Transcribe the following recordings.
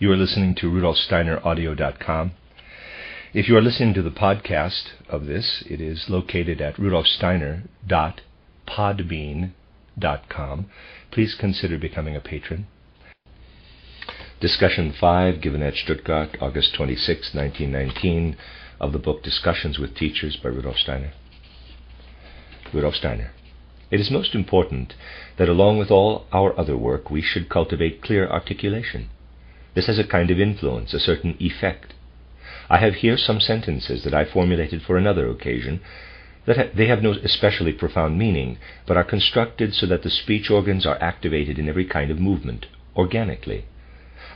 You are listening to rudolfsteineraudio.com. If you are listening to the podcast of this, it is located at rudolfsteiner.podbean.com. Please consider becoming a patron. Discussion 5, given at Stuttgart, August 26, 1919, of the book Discussions with Teachers by Rudolf Steiner. Rudolf Steiner. It is most important that along with all our other work we should cultivate clear articulation. This has a kind of influence, a certain effect. I have here some sentences that I formulated for another occasion. That ha- they have no especially profound meaning, but are constructed so that the speech organs are activated in every kind of movement, organically.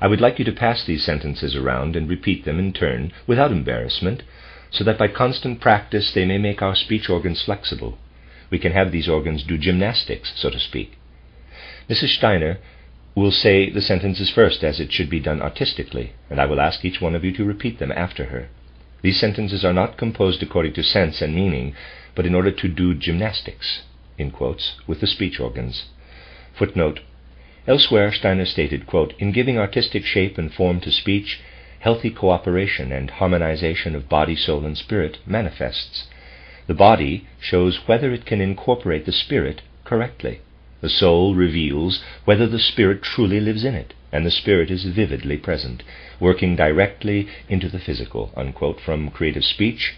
I would like you to pass these sentences around and repeat them in turn, without embarrassment, so that by constant practice they may make our speech organs flexible. We can have these organs do gymnastics, so to speak. Mrs. Steiner will say the sentences first as it should be done artistically, and I will ask each one of you to repeat them after her. These sentences are not composed according to sense and meaning, but in order to do gymnastics, in quotes, with the speech organs. Footnote. Elsewhere, Steiner stated, quote, In giving artistic shape and form to speech, healthy cooperation and harmonization of body, soul, and spirit manifests. The body shows whether it can incorporate the spirit correctly. The soul reveals whether the Spirit truly lives in it, and the Spirit is vividly present, working directly into the physical. Unquote from Creative Speech,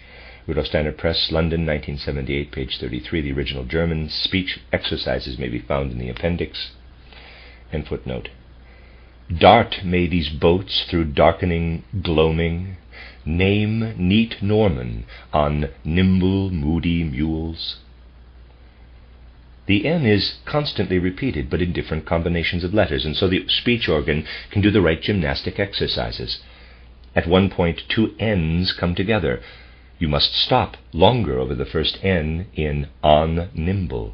Rudolf Steiner Press, London, 1978, page 33. The original German speech exercises may be found in the appendix. And footnote. Dart may these boats through darkening gloaming, name neat Norman on nimble, moody mules. The N is constantly repeated, but in different combinations of letters, and so the speech organ can do the right gymnastic exercises. At one point, two N's come together. You must stop longer over the first N in on nimble.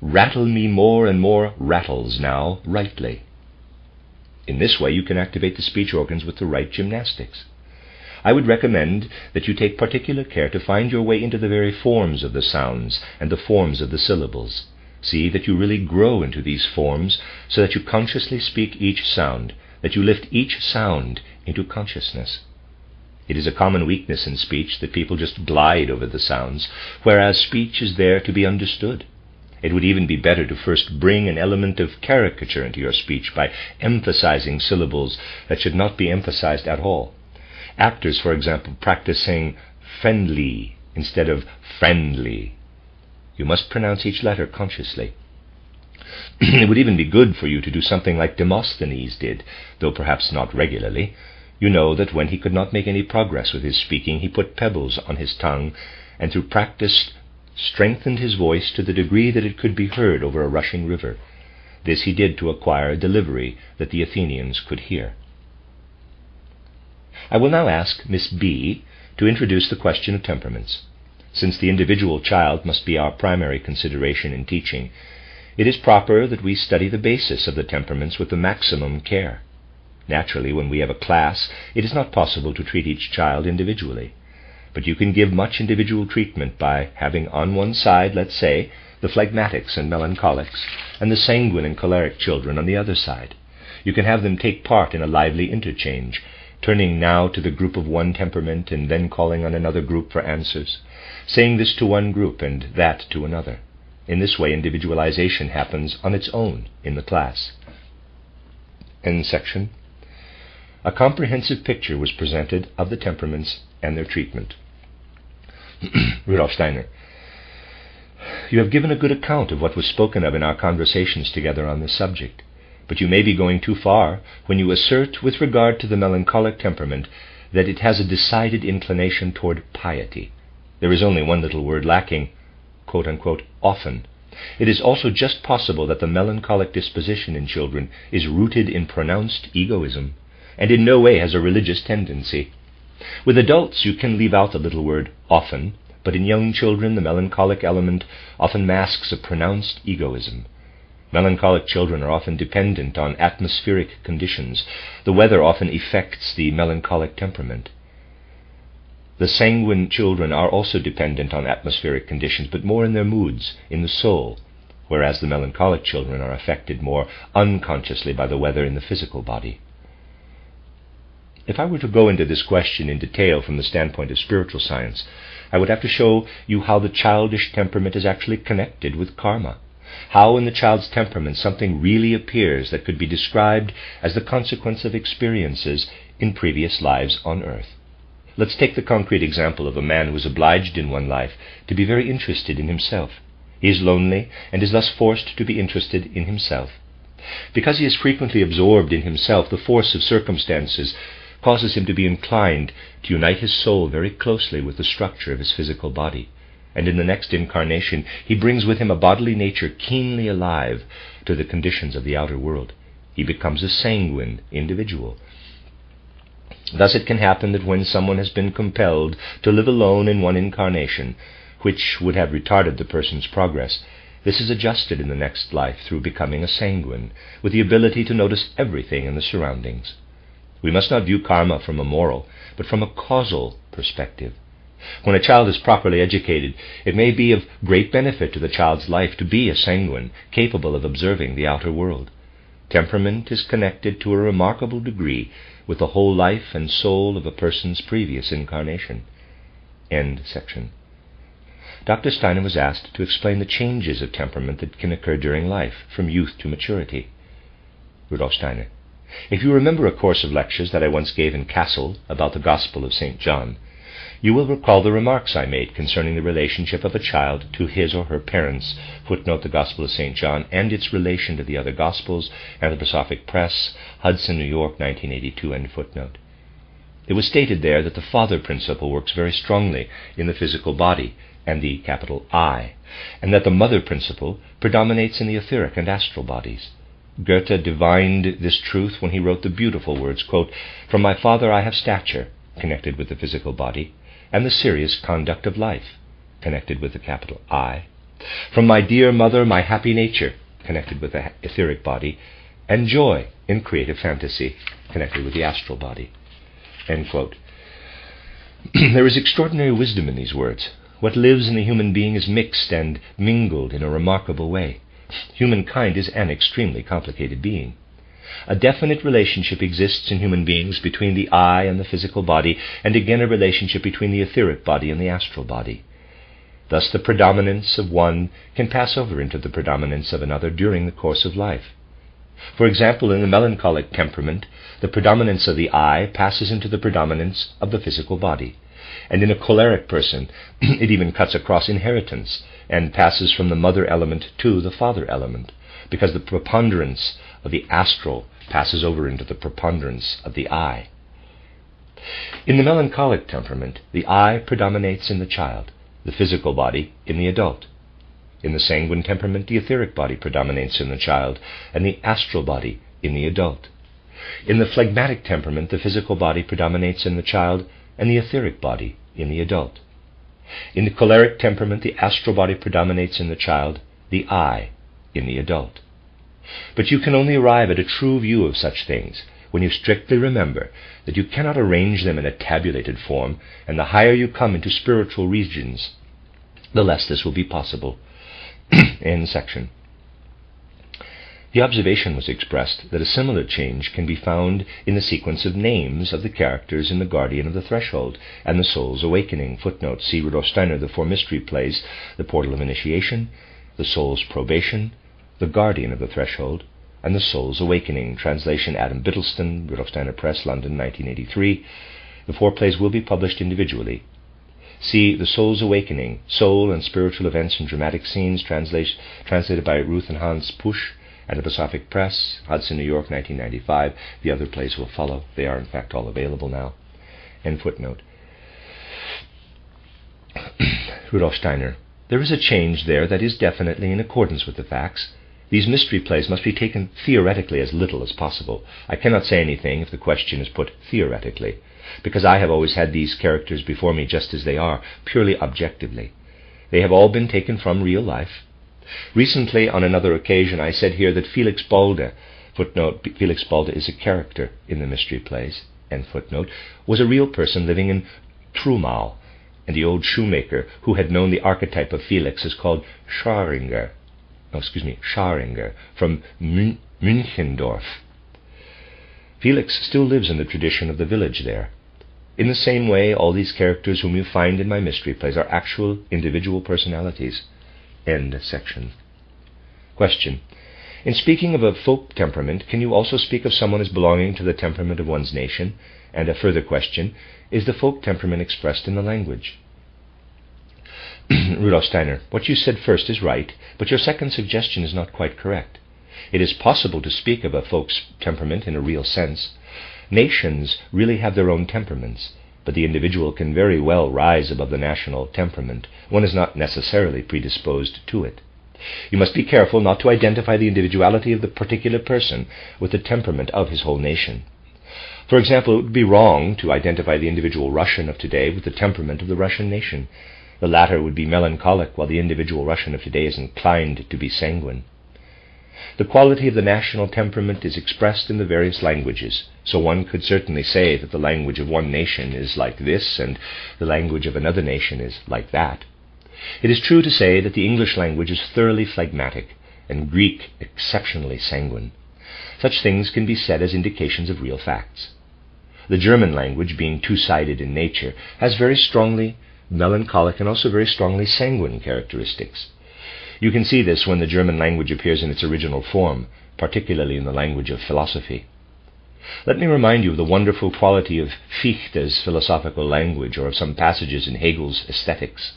Rattle me more and more rattles now rightly. In this way, you can activate the speech organs with the right gymnastics. I would recommend that you take particular care to find your way into the very forms of the sounds and the forms of the syllables. See that you really grow into these forms so that you consciously speak each sound, that you lift each sound into consciousness. It is a common weakness in speech that people just glide over the sounds, whereas speech is there to be understood. It would even be better to first bring an element of caricature into your speech by emphasizing syllables that should not be emphasized at all. Actors, for example, practice saying friendly instead of friendly. You must pronounce each letter consciously. it would even be good for you to do something like Demosthenes did, though perhaps not regularly. You know that when he could not make any progress with his speaking, he put pebbles on his tongue, and through practice strengthened his voice to the degree that it could be heard over a rushing river. This he did to acquire a delivery that the Athenians could hear. I will now ask Miss B to introduce the question of temperaments. Since the individual child must be our primary consideration in teaching, it is proper that we study the basis of the temperaments with the maximum care. Naturally, when we have a class, it is not possible to treat each child individually. But you can give much individual treatment by having on one side, let's say, the phlegmatics and melancholics, and the sanguine and choleric children on the other side. You can have them take part in a lively interchange, turning now to the group of one temperament and then calling on another group for answers, saying this to one group and that to another. In this way, individualization happens on its own in the class. End section. A comprehensive picture was presented of the temperaments and their treatment. Rudolf Steiner. You have given a good account of what was spoken of in our conversations together on this subject. But you may be going too far when you assert with regard to the melancholic temperament that it has a decided inclination toward piety. There is only one little word lacking, quote unquote, often. It is also just possible that the melancholic disposition in children is rooted in pronounced egoism, and in no way has a religious tendency. With adults, you can leave out the little word often, but in young children, the melancholic element often masks a pronounced egoism. Melancholic children are often dependent on atmospheric conditions. The weather often affects the melancholic temperament. The sanguine children are also dependent on atmospheric conditions, but more in their moods, in the soul. whereas the melancholic children are affected more unconsciously by the weather in the physical body. If I were to go into this question in detail from the standpoint of spiritual science, I would have to show you how the childish temperament is actually connected with karma. How in the child's temperament something really appears that could be described as the consequence of experiences in previous lives on earth. Let's take the concrete example of a man who is obliged in one life to be very interested in himself. He is lonely and is thus forced to be interested in himself. Because he is frequently absorbed in himself, the force of circumstances causes him to be inclined to unite his soul very closely with the structure of his physical body. And in the next incarnation, he brings with him a bodily nature keenly alive to the conditions of the outer world. He becomes a sanguine individual. Thus it can happen that when someone has been compelled to live alone in one incarnation, which would have retarded the person's progress, this is adjusted in the next life through becoming a sanguine, with the ability to notice everything in the surroundings. We must not view karma from a moral, but from a causal perspective. When a child is properly educated, it may be of great benefit to the child's life to be a sanguine, capable of observing the outer world. Temperament is connected to a remarkable degree with the whole life and soul of a person's previous incarnation. End section. Dr. Steiner was asked to explain the changes of temperament that can occur during life, from youth to maturity. Rudolf Steiner. If you remember a course of lectures that I once gave in Kassel about the Gospel of St. John, you will recall the remarks I made concerning the relationship of a child to his or her parents, footnote the Gospel of St. John, and its relation to the other Gospels, Anthroposophic Press, Hudson, New York, 1982, end footnote. It was stated there that the father principle works very strongly in the physical body and the capital I, and that the mother principle predominates in the etheric and astral bodies. Goethe divined this truth when he wrote the beautiful words, quote, From my father I have stature, connected with the physical body, and the serious conduct of life, connected with the capital I. From my dear mother, my happy nature, connected with the etheric body, and joy in creative fantasy, connected with the astral body. there is extraordinary wisdom in these words. What lives in the human being is mixed and mingled in a remarkable way. Humankind is an extremely complicated being. A definite relationship exists in human beings between the I and the physical body, and again a relationship between the etheric body and the astral body. Thus, the predominance of one can pass over into the predominance of another during the course of life. For example, in the melancholic temperament, the predominance of the I passes into the predominance of the physical body. And in a choleric person, it even cuts across inheritance and passes from the mother element to the father element, because the preponderance of the astral passes over into the preponderance of the I. In the melancholic temperament, the I predominates in the child, the physical body in the adult. In the sanguine temperament, the etheric body predominates in the child, and the astral body in the adult. In the phlegmatic temperament, the physical body predominates in the child, and the etheric body in the adult. In the choleric temperament, the astral body predominates in the child, the I in the adult. But you can only arrive at a true view of such things when you strictly remember that you cannot arrange them in a tabulated form, and the higher you come into spiritual regions, the less this will be possible. End section. The observation was expressed that a similar change can be found in the sequence of names of the characters in The Guardian of the Threshold and The Soul's Awakening. Footnote See Rudolf Steiner, The Four Mystery Plays, The Portal of Initiation, The Soul's Probation, The Guardian of the Threshold, and The Soul's Awakening. Translation Adam Bittleston, Rudolf Steiner Press, London, 1983. The four plays will be published individually. See The Soul's Awakening, Soul and Spiritual Events and Dramatic Scenes, translated by Ruth and Hans Pusch, Anthroposophic Press, Hudson, New York, 1995. The other plays will follow. They are, in fact, all available now. End footnote. Rudolf Steiner. There is a change there that is definitely in accordance with the facts. These mystery plays must be taken theoretically as little as possible. I cannot say anything if the question is put theoretically, because I have always had these characters before me just as they are, purely objectively. They have all been taken from real life, Recently, on another occasion, I said here that Felix Balde, footnote, Felix Balde is a character in the mystery plays, end footnote, was a real person living in Trumau, and the old shoemaker who had known the archetype of Felix is called Scharinger. oh, excuse me, Scharinger, from Münchendorf. Felix still lives in the tradition of the village there. In the same way, all these characters whom you find in my mystery plays are actual individual personalities. End section. Question. In speaking of a folk temperament, can you also speak of someone as belonging to the temperament of one's nation? And a further question Is the folk temperament expressed in the language? Rudolf Steiner, what you said first is right, but your second suggestion is not quite correct. It is possible to speak of a folk's temperament in a real sense. Nations really have their own temperaments, but the individual can very well rise above the national temperament. One is not necessarily predisposed to it. You must be careful not to identify the individuality of the particular person with the temperament of his whole nation. For example, it would be wrong to identify the individual Russian of today with the temperament of the Russian nation. The latter would be melancholic, while the individual Russian of today is inclined to be sanguine. The quality of the national temperament is expressed in the various languages, so one could certainly say that the language of one nation is like this, and the language of another nation is like that. It is true to say that the English language is thoroughly phlegmatic, and Greek exceptionally sanguine. Such things can be said as indications of real facts. The German language, being two sided in nature, has very strongly melancholic, and also very strongly sanguine characteristics. You can see this when the German language appears in its original form, particularly in the language of philosophy. Let me remind you of the wonderful quality of Fichte's philosophical language, or of some passages in Hegel's Aesthetics,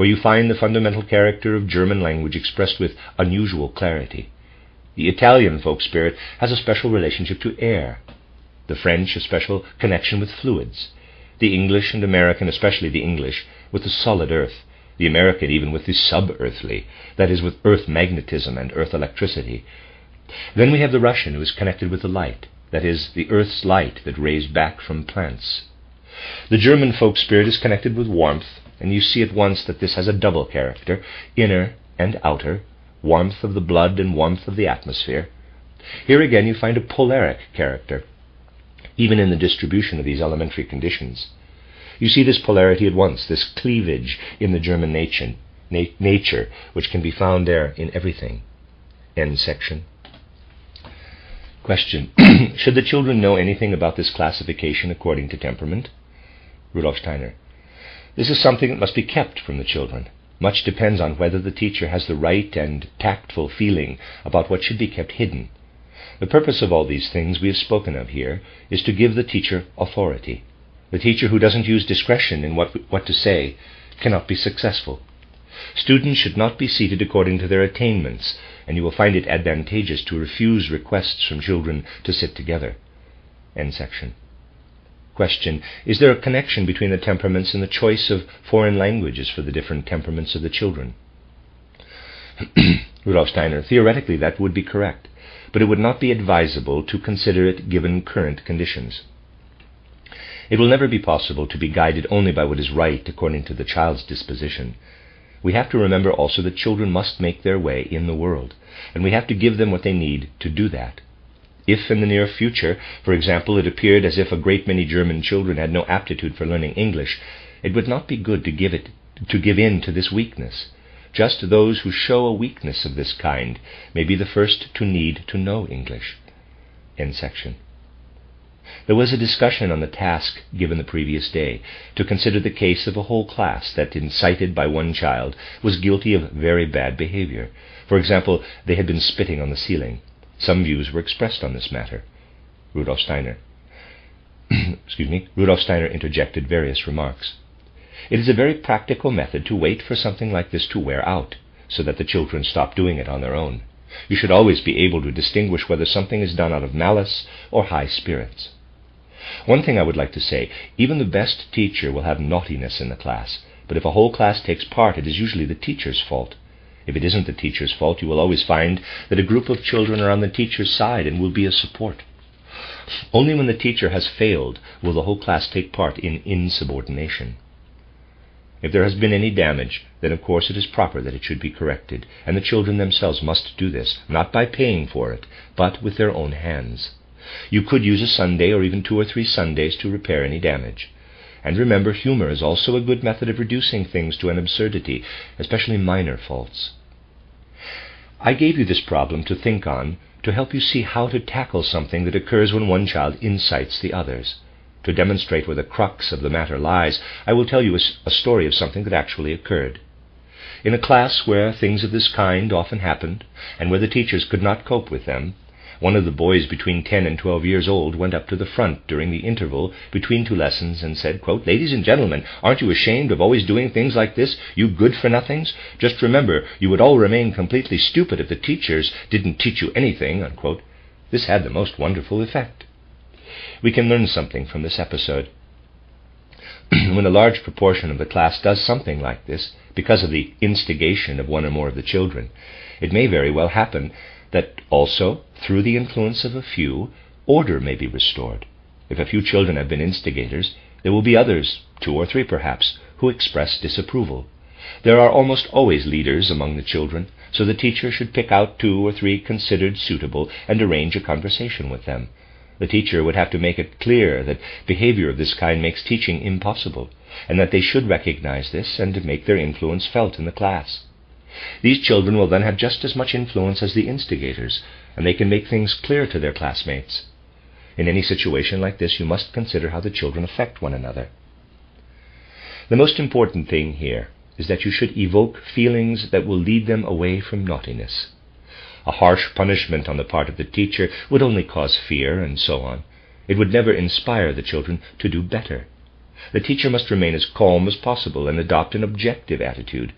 where you find the fundamental character of German language expressed with unusual clarity. The Italian folk spirit has a special relationship to air, the French a special connection with fluids, the English and American, especially the English, with the solid earth, the American even with the sub-earthly, that is, with earth magnetism and earth electricity. Then we have the Russian who is connected with the light, that is, the earth's light that rays back from plants. The German folk spirit is connected with warmth, and you see at once that this has a double character, inner and outer, warmth of the blood and warmth of the atmosphere. Here again you find a polaric character, even in the distribution of these elementary conditions. You see this polarity at once, this cleavage in the German nation, na- nature, which can be found there in everything. End section. Question Should the children know anything about this classification according to temperament? Rudolf Steiner. This is something that must be kept from the children. Much depends on whether the teacher has the right and tactful feeling about what should be kept hidden the purpose of all these things we have spoken of here is to give the teacher authority. The teacher who doesn't use discretion in what, what to say cannot be successful. Students should not be seated according to their attainments, and you will find it advantageous to refuse requests from children to sit together. End section. Question Is there a connection between the temperaments and the choice of foreign languages for the different temperaments of the children? Rudolf Steiner, theoretically that would be correct but it would not be advisable to consider it given current conditions. It will never be possible to be guided only by what is right according to the child's disposition. We have to remember also that children must make their way in the world, and we have to give them what they need to do that. If in the near future, for example, it appeared as if a great many German children had no aptitude for learning English, it would not be good to give it to give in to this weakness. Just those who show a weakness of this kind may be the first to need to know English. End section. There was a discussion on the task given the previous day to consider the case of a whole class that, incited by one child, was guilty of very bad behavior. For example, they had been spitting on the ceiling. Some views were expressed on this matter. Rudolf Steiner. Excuse me. Rudolf Steiner interjected various remarks. It is a very practical method to wait for something like this to wear out, so that the children stop doing it on their own. You should always be able to distinguish whether something is done out of malice or high spirits. One thing I would like to say even the best teacher will have naughtiness in the class, but if a whole class takes part, it is usually the teacher's fault. If it isn't the teacher's fault, you will always find that a group of children are on the teacher's side and will be a support. Only when the teacher has failed will the whole class take part in insubordination. If there has been any damage, then of course it is proper that it should be corrected, and the children themselves must do this, not by paying for it, but with their own hands. You could use a Sunday or even two or three Sundays to repair any damage. And remember, humor is also a good method of reducing things to an absurdity, especially minor faults. I gave you this problem to think on to help you see how to tackle something that occurs when one child incites the others. To demonstrate where the crux of the matter lies, I will tell you a, a story of something that actually occurred. In a class where things of this kind often happened, and where the teachers could not cope with them, one of the boys between 10 and 12 years old went up to the front during the interval between two lessons and said, quote, Ladies and gentlemen, aren't you ashamed of always doing things like this, you good for nothings? Just remember, you would all remain completely stupid if the teachers didn't teach you anything, unquote. This had the most wonderful effect. We can learn something from this episode. when a large proportion of the class does something like this, because of the instigation of one or more of the children, it may very well happen that also, through the influence of a few, order may be restored. If a few children have been instigators, there will be others, two or three perhaps, who express disapproval. There are almost always leaders among the children, so the teacher should pick out two or three considered suitable and arrange a conversation with them. The teacher would have to make it clear that behavior of this kind makes teaching impossible, and that they should recognize this and make their influence felt in the class. These children will then have just as much influence as the instigators, and they can make things clear to their classmates. In any situation like this, you must consider how the children affect one another. The most important thing here is that you should evoke feelings that will lead them away from naughtiness. A harsh punishment on the part of the teacher would only cause fear, and so on. It would never inspire the children to do better. The teacher must remain as calm as possible and adopt an objective attitude.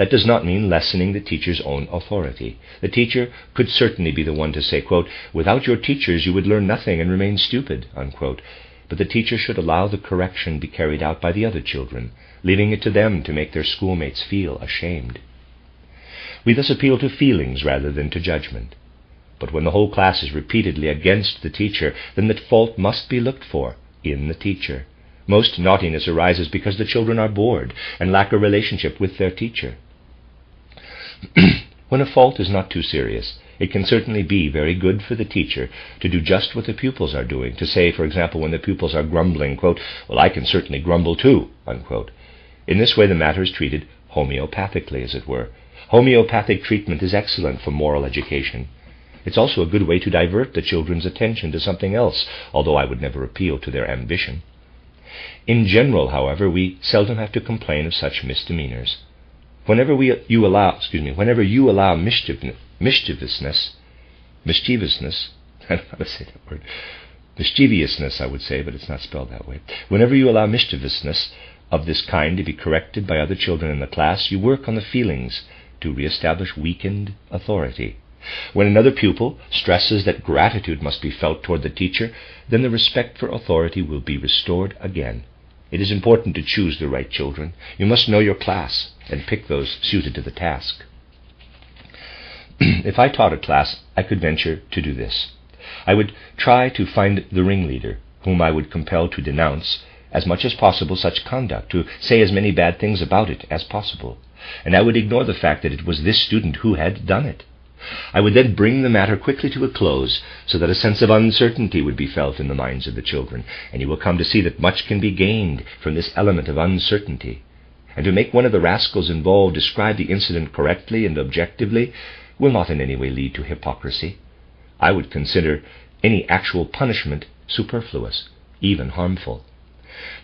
That does not mean lessening the teacher's own authority. The teacher could certainly be the one to say, quote, Without your teachers you would learn nothing and remain stupid, unquote. But the teacher should allow the correction be carried out by the other children, leaving it to them to make their schoolmates feel ashamed. We thus appeal to feelings rather than to judgment. But when the whole class is repeatedly against the teacher, then the fault must be looked for in the teacher. Most naughtiness arises because the children are bored and lack a relationship with their teacher. when a fault is not too serious, it can certainly be very good for the teacher to do just what the pupils are doing. To say, for example, when the pupils are grumbling, quote, Well, I can certainly grumble too. Unquote. In this way, the matter is treated homeopathically, as it were. Homeopathic treatment is excellent for moral education. It's also a good way to divert the children's attention to something else, although I would never appeal to their ambition. In general, however, we seldom have to complain of such misdemeanors. Whenever we, you allow, excuse me, whenever you allow mischievousness, mischievousness, I don't know how to say that word, mischievousness, I would say, but it's not spelled that way. Whenever you allow mischievousness of this kind to be corrected by other children in the class, you work on the feelings to reestablish weakened authority. When another pupil stresses that gratitude must be felt toward the teacher, then the respect for authority will be restored again. It is important to choose the right children. You must know your class and pick those suited to the task. if I taught a class, I could venture to do this. I would try to find the ringleader, whom I would compel to denounce, as much as possible, such conduct, to say as many bad things about it as possible. And I would ignore the fact that it was this student who had done it. I would then bring the matter quickly to a close, so that a sense of uncertainty would be felt in the minds of the children, and you will come to see that much can be gained from this element of uncertainty. And to make one of the rascals involved describe the incident correctly and objectively will not in any way lead to hypocrisy. I would consider any actual punishment superfluous, even harmful.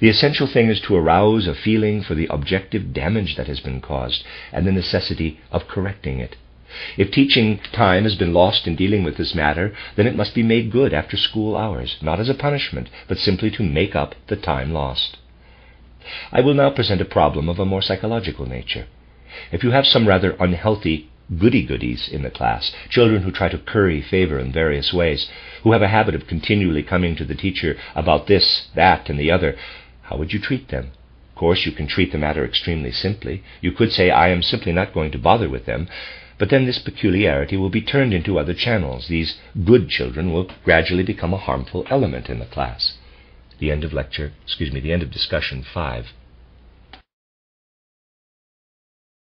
The essential thing is to arouse a feeling for the objective damage that has been caused and the necessity of correcting it. If teaching time has been lost in dealing with this matter, then it must be made good after school hours, not as a punishment, but simply to make up the time lost. I will now present a problem of a more psychological nature. If you have some rather unhealthy goody-goodies in the class, children who try to curry favor in various ways, who have a habit of continually coming to the teacher about this, that, and the other, how would you treat them? Of course, you can treat the matter extremely simply. You could say, I am simply not going to bother with them, but then this peculiarity will be turned into other channels. These good children will gradually become a harmful element in the class. The end of lecture, excuse me, the end of discussion 5.